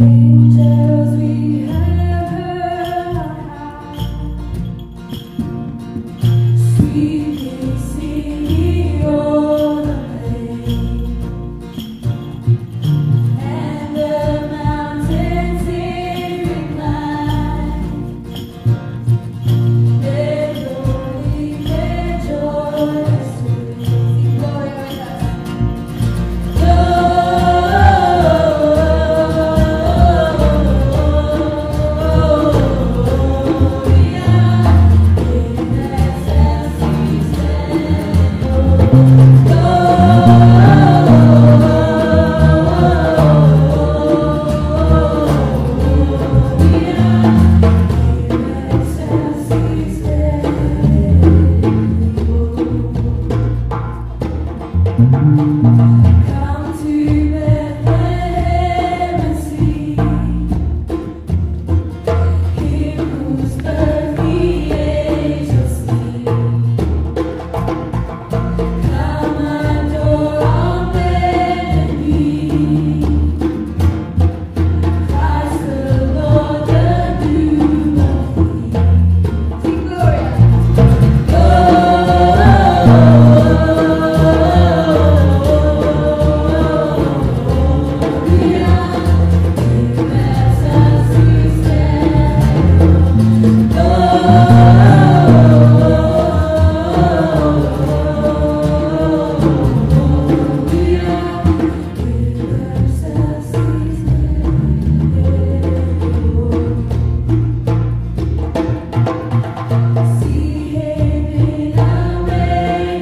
Angels,